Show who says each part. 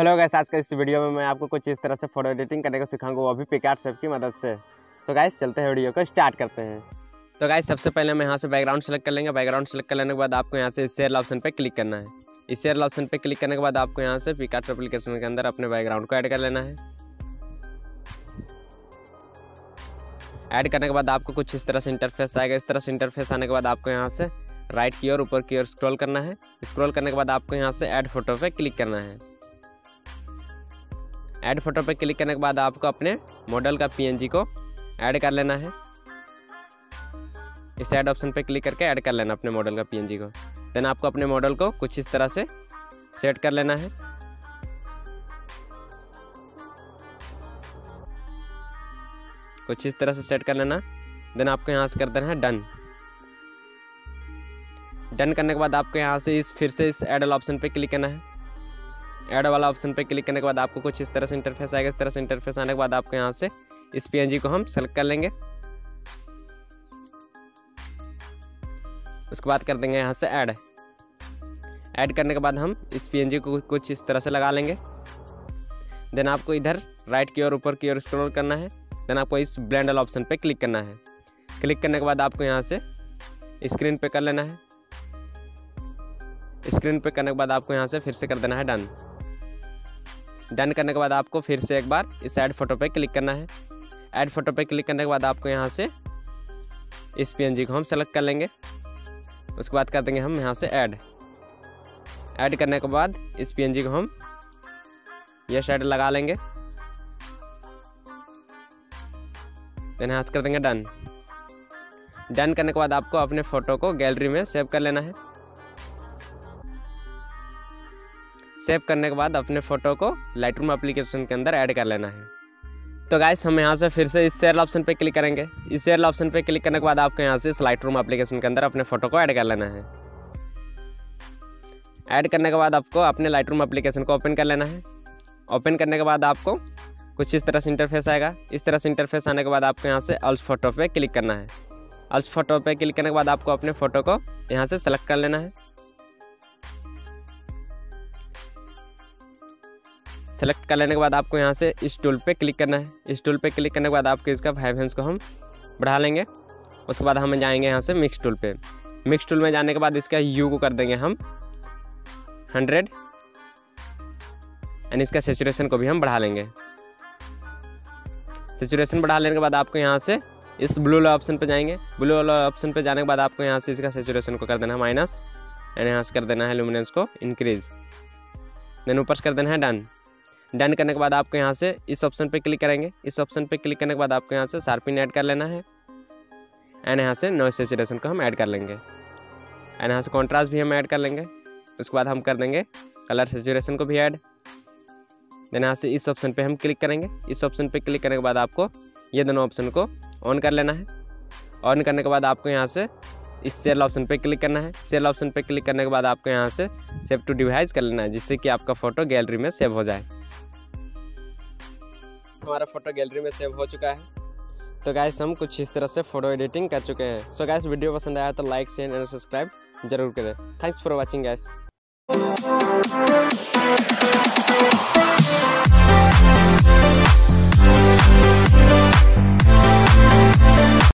Speaker 1: Hello guys आज का इस वीडियो में मैं आपको कुछ इस तरह से फ़ोटो एडिटिंग करने को सिखाऊँगा, वो भी पिकार्ट सेप की मदद से। सो गाइस चलते हैं वीडियो को स्टार्ट करते हैं। तो गाइस सबसे पहले हम यहाँ से बैकग्राउंड सेलेक्ट कर लेंगे। बैकग्राउंड सेलेक्ट कर लेने के बाद आपको यहाँ से शेयर ऑप्शन पर क्लिक करना है। इस शेयर ऑप्शन पर क्लिक करने के बाद आपको यहाँ से पिकार्ट एप्लीकेशन के अंदर अपने बैकग्राउंड को ऐड कर लेना है। ऐड करने के बाद आपको कुछ इस तरह से इंटरफेस आएगा। इस तरह से इंटरफेस आने के बाद आपको यहाँ से राइट की ओर ऊपर की ओर स्क्रॉल करना है। स्क्रॉल करने के बाद आपको यहाँ से ऐड फ़ोटो पे क्लिक करना है। ऐड फ़ोटो पर क्लिक करने के बाद आपको अपने मॉडल का पीएनजी को ऐड कर लेना है। इस ऐड ऑप्शन पर क्लिक करके ऐड कर लेना अपने मॉडल का पीएनजी को। देन आपको अपने मॉडल को कुछ इस तरह से सेट कर लेना है। कुछ इस तरह से सेट कर लेना। देन आपको यहाँ से कर देना है डन। डन करने के बाद आपको यहाँ से इस फिर से इस एड वाला ऑप्शन पे क्लिक करना है। ऐड वाला ऑप्शन पे क्लिक करने के बाद आपको कुछ इस तरह से इंटरफेस आएगा, इस तरह से इंटरफेस आने के बाद आपको यहाँ से इस PNG को हम सेलेक्ट कर लेंगे। उसके बाद कर देंगे यहाँ से ऐड ऐड करने के बाद हम इस पी को कुछ इस तरह से लगा लेंगे। देन आपको इधर राइट की ओर, ऊपर की ओर स्क्रॉल करना है। देन आपको इस ब्लेंड वाला ऑप्शन पे क्लिक करना है। क्लिक करने के बाद आपको यहाँ से स्क्रीन पे कर लेना है। स्क्रीन पे करने के बाद आपको यहाँ से फिर से कर देना है डन डन करने के बाद आपको फिर से एक बार इस ऐड फ़ोटो पे क्लिक करना है। ऐड फ़ोटो पे क्लिक करने के बाद आपको यहाँ से इस पीएनजी को हम सेलेक्ट कर लेंगे। उसके बाद कर देंगे हम यहाँ से ऐड। ऐड करने के बाद इस पीएनजी को हम ये साइड लगा लेंगे। देन यहाँ से कर देंगे डन। डन करने के बाद आपको अपने फ़ोटो को गैलरी में सेव कर लेना है। सेव करने के बाद अपने फ़ोटो को लाइट एप्लीकेशन के अंदर ऐड कर लेना है। तो गाइस हम यहाँ से फिर से इस शेयर ऑप्शन पे क्लिक करेंगे। इस शेयर ऑप्शन पे क्लिक करने के बाद आपको यहाँ से इस लाइट रूम एप्लीकेशन के अंदर अपने फ़ोटो को ऐड कर लेना है। ऐड करने के बाद आपको अपने लाइट रूम एप्लीकेशन को ओपन कर लेना है। ओपन करने के बाद आपको कुछ इस तरह से इंटरफेस आएगा। इस तरह से इंटरफेस आने के बाद आपको यहाँ से अल्स फ़ोटो पे क्लिक करना है। अल्स फ़ोटो पे क्लिक करने के बाद आपको अपने फ़ोटो को यहाँ से सेलेक्ट कर लेना है। सेलेक्ट कर लेने के बाद आपको यहाँ से इस टूल पे क्लिक करना है। इस टूल पे क्लिक करने के बाद आपको इसका वाइब्रेंस को हम बढ़ा लेंगे। उसके बाद हम जाएँगे यहाँ से मिक्स टूल पे। मिक्स टूल में जाने के बाद इसका यू को कर देंगे हम हंड्रेड एंड इसका सेचुरेशन को भी हम बढ़ा लेंगे। सेचुरेशन बढ़ा लेने के बाद आपको यहाँ से इस ब्लू वाला ऑप्शन पे जाएँगे। ब्लू वाला ऑप्शन पे जाने के बाद आपको यहाँ से इसका सेचुरेशन को कर देना है माइनस एंड यहाँ से कर देना है लुमिनेंस को इंक्रीज देन ऊपर से कर देना है डन डन करने के बाद आपको यहाँ से इस ऑप्शन पे क्लिक करेंगे। इस ऑप्शन पे क्लिक करने के बाद आपको यहाँ से शार्पिन ऐड कर लेना है। एंड यहाँ से नॉइस सेचुरेशन को हम ऐड कर लेंगे। एंड यहाँ से कॉन्ट्रास्ट भी हम ऐड कर लेंगे। उसके बाद हम कर देंगे कलर सेचुरेशन को भी ऐड देन यहाँ से इस ऑप्शन पे हम क्लिक करेंगे। इस ऑप्शन पे क्लिक करने के बाद आपको ये दोनों ऑप्शन को ऑन कर लेना है। ऑन करने के बाद आपको यहाँ से इस सेल ऑप्शन पे क्लिक करना है। सेल ऑप्शन पे क्लिक करने के बाद आपको यहाँ से सेव टू डिवाइस कर लेना है, जिससे कि आपका फ़ोटो गैलरी में सेव हो जाए। हमारा फ़ोटो गैलरी में सेव हो चुका है। तो गैस हम कुछ इस तरह से फ़ोटो एडिटिंग कर चुके हैं। सो गैस वीडियो पसंद आया तो लाइक शेयर एंड सब्सक्राइब ज़रूर करें। Thanks for watching gas